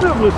you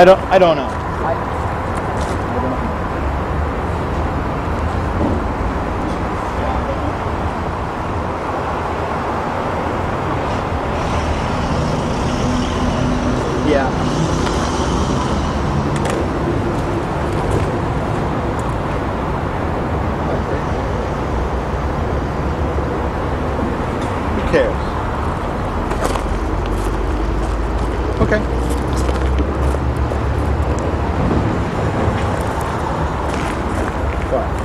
I don't. I don't know. I, I don't know. Yeah. Who cares? Okay. Fine.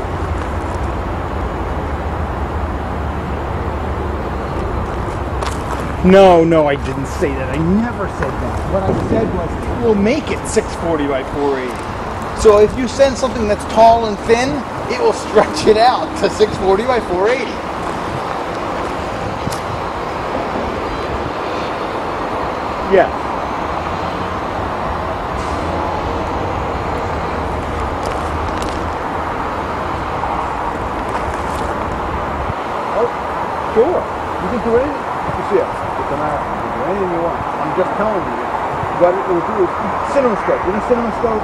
No, no, I didn't say that. I never said that. What I said was we'll make it 640 by 480. So if you send something that's tall and thin, it will stretch it out to 640 by 480. Yeah. Oh, sure. You can do anything. You see it. It's a marathon. You can do anything you want. I'm just telling you. What it will do is CinemaScope. You know CinemaScope?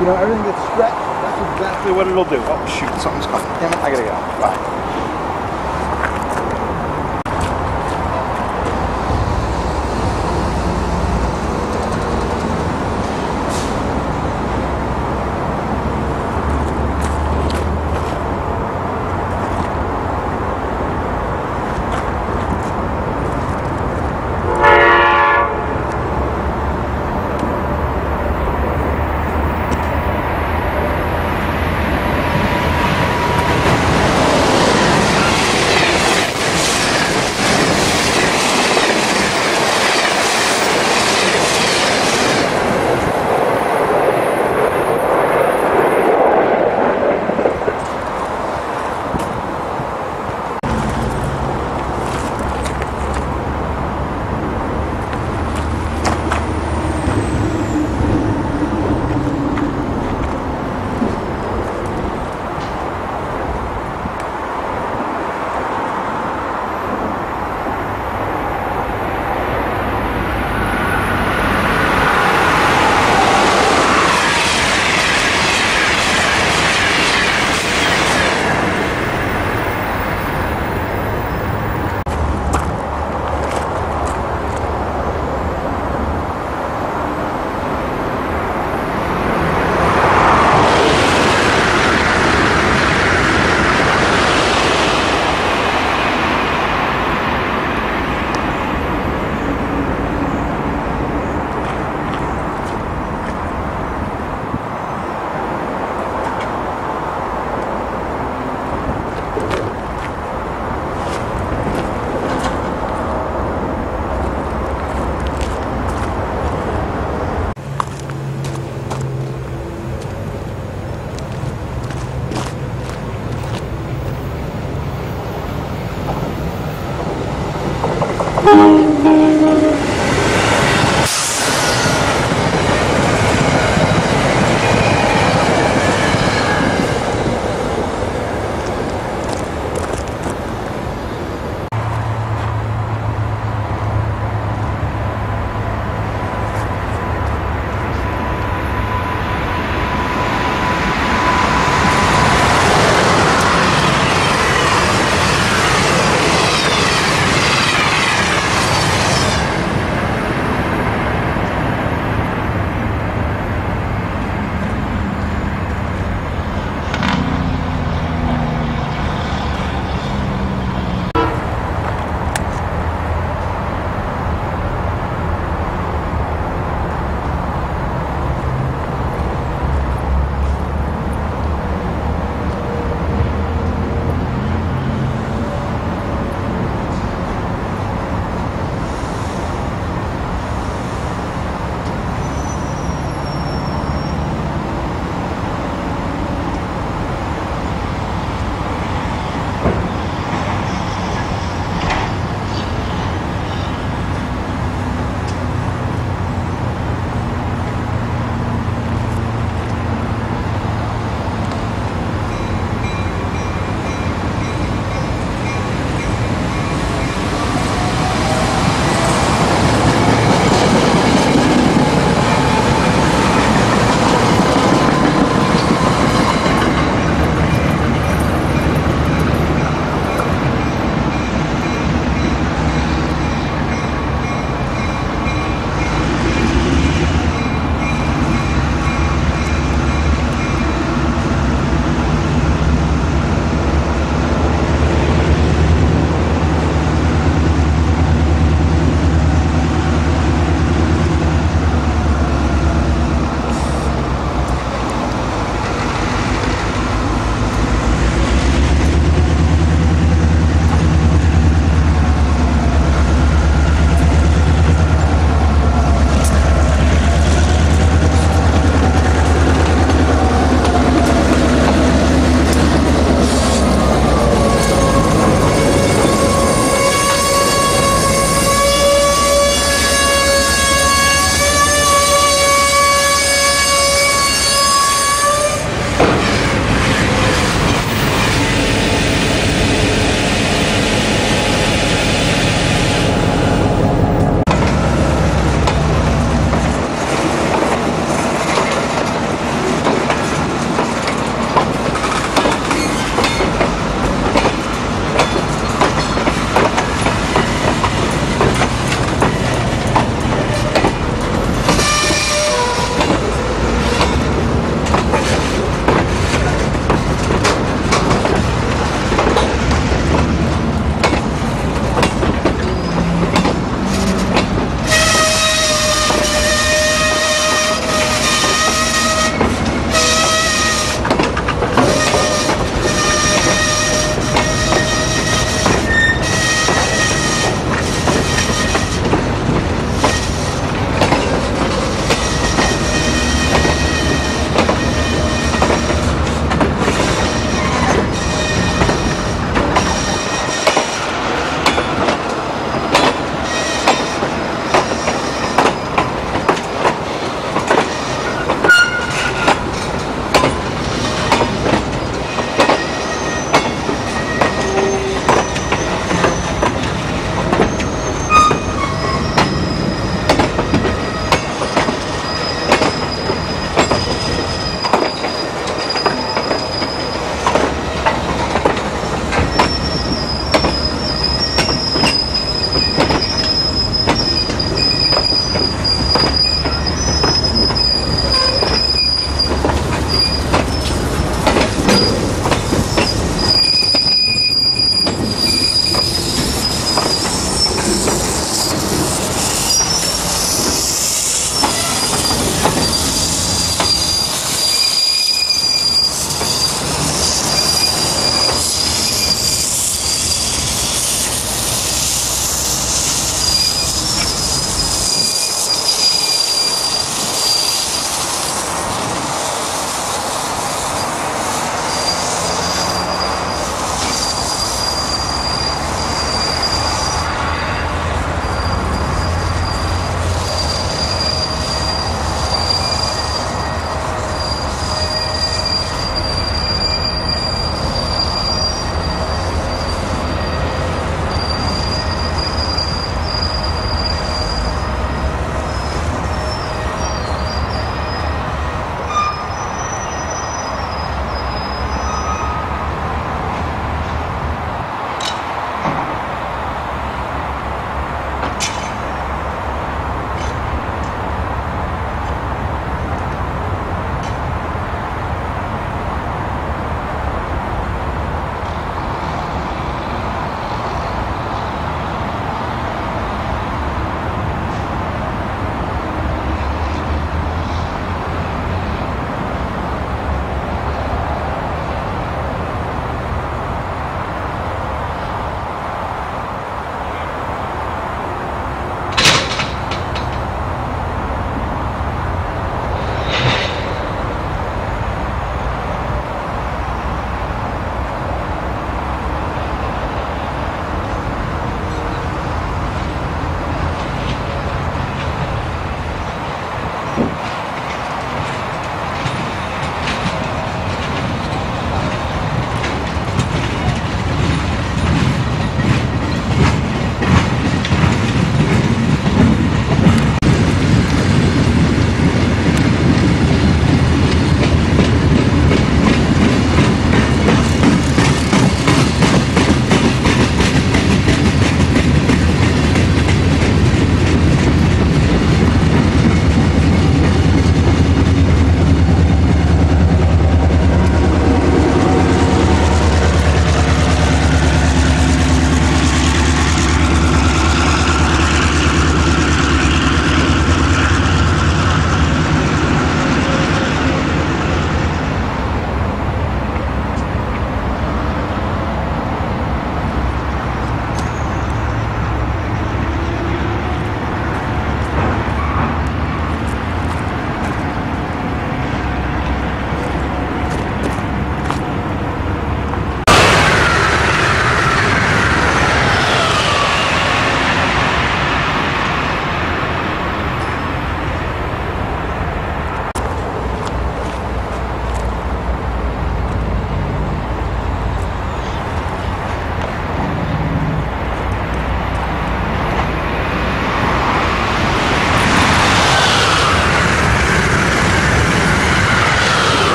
You know, everything that's stretched, that's exactly what it'll do. Oh, shoot. Something's coming. Damn it. I gotta go. Bye.